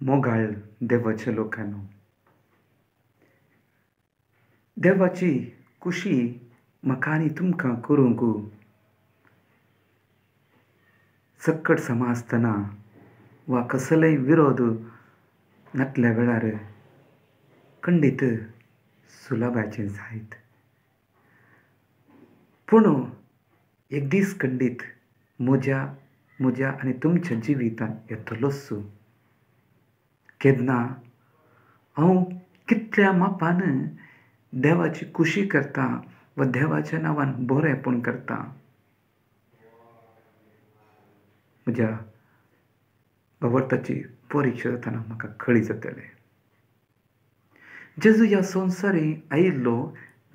मोगाळ देवाच्या लोकांनो. देवाची खुशी म्हाका आनी तुमकां करूंक. सकट समजतना वा कसलेय विरोध नातल्या वेळार खंडीत सुलभाचे जायत पूण एक दीस खंडीत म्हज्या म्हज्या आनी तुमच्या जिवितान येतलोच केन्ना हांव कितल्या मापान देवाची कुशी करता वा देवाच्या नांवान बरेंपण करता? म्हज्या वावरताची परिक्षा जातना म्हाका खळी जातले. जेजू ह्या संवसारी आयिल्लो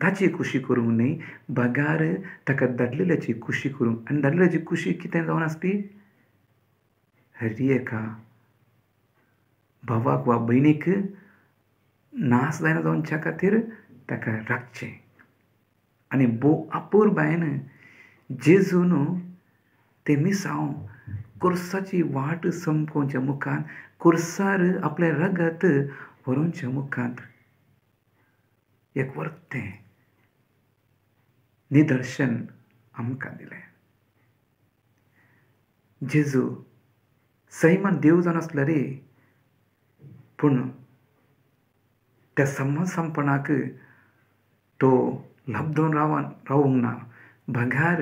ताची खुशी करूंक न्ही भगार ताका दादलेल्याची खुशी करूंक आनी दादलेल्याची खुशी कितें जावन आसपी हरी एका भावाक वा भयणीक नास जायना जावनच्या खातीर ताका राखचें आनी भोव आपुरबायेन जेजून ते मिसांव कुर्साची वाट संपोवच्या मुखांत कुर्सार आपले रगत व्हरूनच्या मुखांत एक वर्तें निदर्शन आमकां दिलें। जेजू सैमान देव जावन आसलो रे पूण त्या संपणाक तो लाभदोन रावन रावूंक ना भगार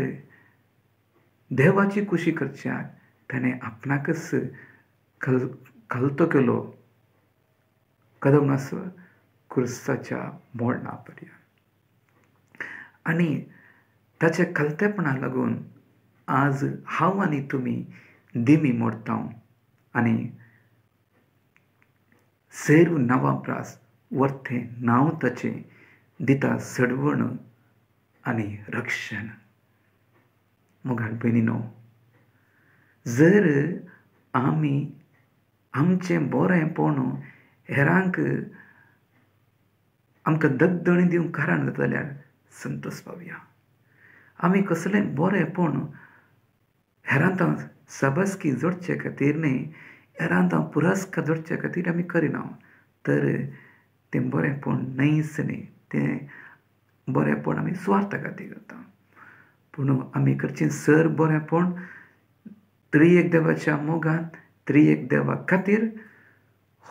देवाची कुशी करच्याक ताणें आपणाकच खल खलतो केलो. कदम कुर्साच्या मोडना पर्यंत. आनी ताच्या खलतेपणा लागून आज हांव आनी तुमी दिमी मोडटा आनी सेरू नावाप्रास वर्थे नांव ताचें दिता सडवण आनी रक्षण. मोगाळ भयणीनो जर आमी आमचें बरेंपण हेरांक आमकां दगदणी दिवंक कारण जाता जाल्यार संतोश पावया. आमी कसलें बरेंपण हेरांत सबस्की जोडचे खातीर न्ही हेरांत पुरस्कार जोडचे खातीर आमी करिना तर तें बरेंपण न्हयच न्ही तें बरेंपण आमी स्वार्था खातीर करता पूण आमी करचें सर बरेंपण तरी एक देवाच्या मोगान त्रियेक एक देवा खातीर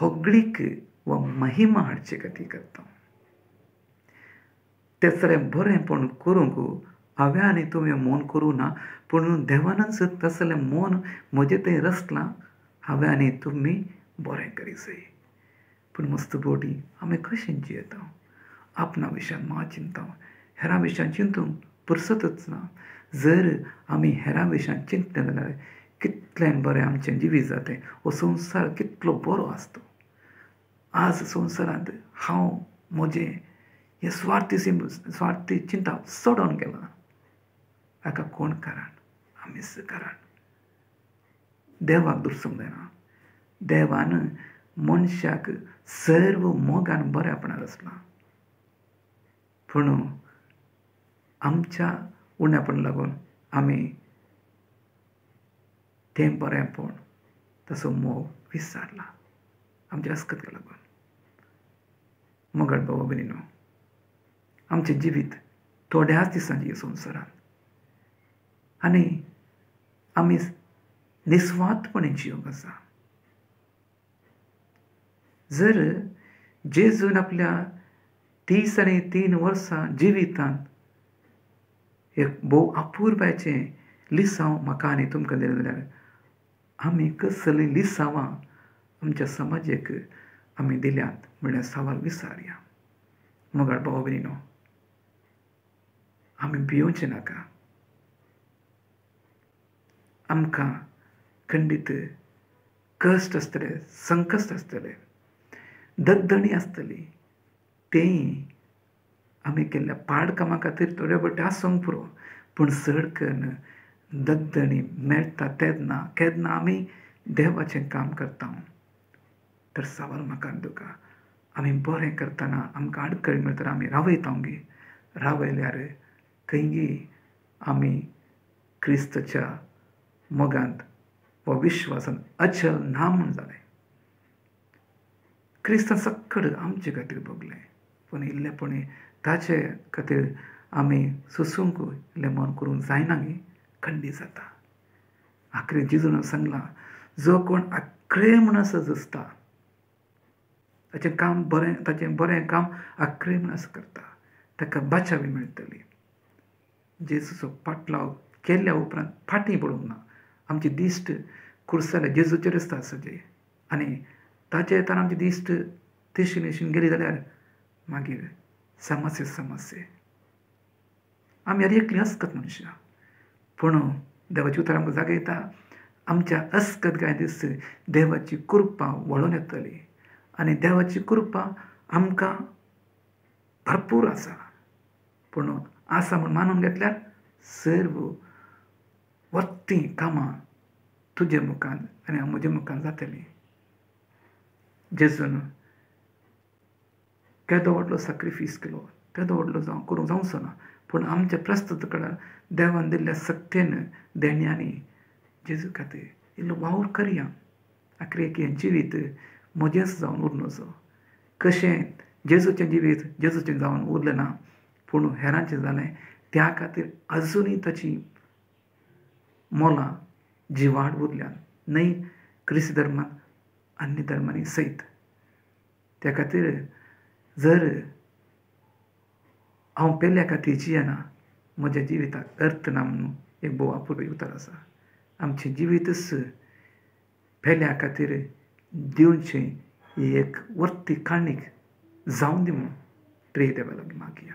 होगडीक वा महिमा हाडचे खातीर करता तें सगळें बरेंपण करूंक हांवें आनी तुवें मोन करूं ना पूण देवानच तसलें मोन म्हजें थंय रचलां हांवें आनी तुमी बरें करी पूण मस्त बोटी आमी कशें जियेता? आपणा विशयान मा चिंता. हेरां विशयान चिंतूंक पुरसतच ना. जर आमी हेरां विशयान चिंतलें जाल्यार कितलें बरें आमचें जिवीत जातें. हो संवसार कितलो बरो आसता आज संवसारांत हांव म्हजें हें स्वार्थी स्वार्थी चिंता सोडून गेलां. हाका कोण कारण आमीच कारण देवाक दुरसूंक जायना. देवान मनशाक सर्व मोगान बऱ्यापणान आसलां पूण आमच्या उण्यापण लागून आमी तें बरेंपण तसो मोग विसरला. आमच्या अस्कताक लागून. मगड बाबा भयणीनो आमचें जिवीत थोड्याच दिसांची संवसारांत आनी आमी निस्वार्थपणे जिवंक आसा जर जेजून आपल्या तीस आनी तीन वर्सां जिवितांत एक भोव अपुरबायचें लिसांव म्हाका आनी तुमकां दिलें जाल्यार आमी कसलीं लिसांवां आमच्या समाजाक आमी दिल्यात म्हळ्यार सवाल विचारया मोगाळ भाव भयणीनो आमी भियोवचें नाका. आमकां खंडीत कश्ट आसतले संकश्ट आसतले दगदणी आसतली तेंय आमी केल्ल्या पाड कामा खातीर थोडे बटे आसूंक पुरो. पूण चड करून दगदणी मेळटा तेदना केदना आमी देवाचें काम करता. तर सवाल म्हाका तुका आमी बरें करतना आमकां आडखळी मेळटा आमी रावयता गे. रावयल्यार खंयी आमी क्रिस्तच्या मोगांत व विश्वासान अचल ना म्हूण जालें क्रिस्तान सक्कड आमचे खातीर भोगलें पूण इल्लेपणी ताचे खातीर आमी सोंसूंक इल्लें मन करूंक जायना न्ही खंडी जाता. आखरे जिजून सांगलां जो कोण आख्रे म्हणस जसता ताचें काम बरें ताचें बरें काम आख्रे म्हणस करता ताका बाचावी मेळटली जेसूचो पाटलाव केल्ल्या उपरांत फाटीं पडूंक ना. आमचे दिश्ट कुर्साले जेजूचेर आसता सजे आनी ताचे येताना आमची दिश्ट तेशी नेशीन गेली जाल्यार मागीर समस्य समस्य. आमी आनी एकली अस्कत मनशां पूण देवाची उतर आमकां जागयता आमच्या अस्कत गाय दीस देवाची कृपा वळून येतली. आनी देवाची कृपा आमकां भरपूर आसा. पूण आसा म्हूण मानून घेतल्यार सर्व वर्ती कामां तुजे मुखार आनी म्हज्या मुखार जातलीं. जेजून केदो व्हडलो सॅक्रिफीस केलो केदो व्हडलो जावं करूंक जावंचो ना पूण आमच्या प्रस्तुत कडेन देवान दिल्ल्या सत्तेन देण्यांनी जेजू खातीर इल्लो वावर करया. आखरेक हें जिवीत म्हजेंच जावन उरनोचो कशें? जेजूचें जिवीत जेजूचें जावन उरलें ना पूण हेरांचें जालें त्या खातीर आजुनूय ताची मोलां जिवाड उरल्यान न्हय क्रिस्त धर्मांत अन्य धर्मांनी सैत त्या खातीर जर हांव पेल्या खातीर जियेना म्हज्या जिविताक अर्थ ना म्हणून एक बोवा अपुर्वी उतर आसा. आमचें जिवीतच पेल्या खातीर दिवचें एक वर्ती काणीक जावन दी म्हणून प्रिय देवा लागीं मागया.